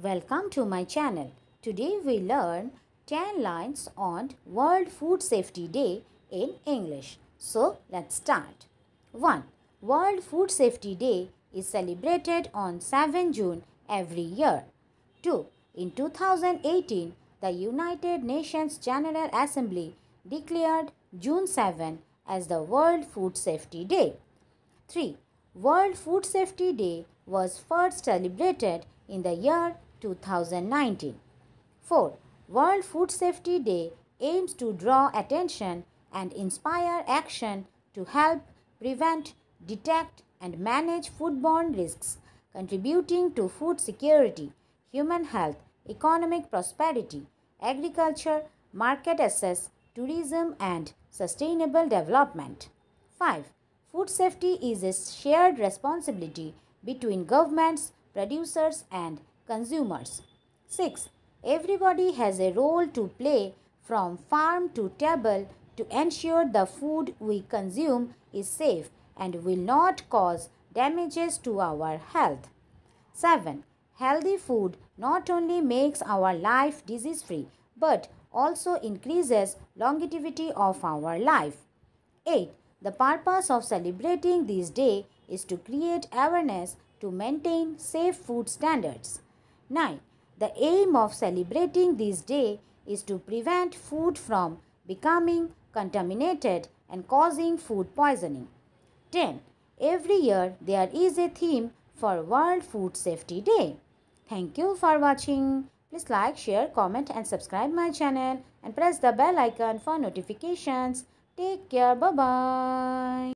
Welcome to my channel. Today we learn 10 lines on World Food Safety Day in English. So let's start. 1. World Food Safety Day is celebrated on 7 June every year. 2. In 2018, the United Nations General Assembly declared June 7 as the World Food Safety Day. 3. World Food Safety Day was first celebrated in the year 2019. 4. World Food Safety Day aims to draw attention and inspire action to help prevent, detect, and manage foodborne risks, contributing to food security, human health, economic prosperity, agriculture, market access, tourism, and sustainable development. 5. Food safety is a shared responsibility between governments, producers, and consumers. 6. Everybody has a role to play from farm to table to ensure the food we consume is safe and will not cause damages to our health. 7. Healthy food not only makes our life disease free but also increases longevity of our life. 8. The purpose of celebrating this day is to create awareness to maintain safe food standards. 9. The aim of celebrating this day is to prevent food from becoming contaminated and causing food poisoning. 10. Every year there is a theme for World Food Safety Day. Thank you for watching. Please like, share, comment and subscribe my channel and press the bell icon for notifications. Take care. Bye-bye.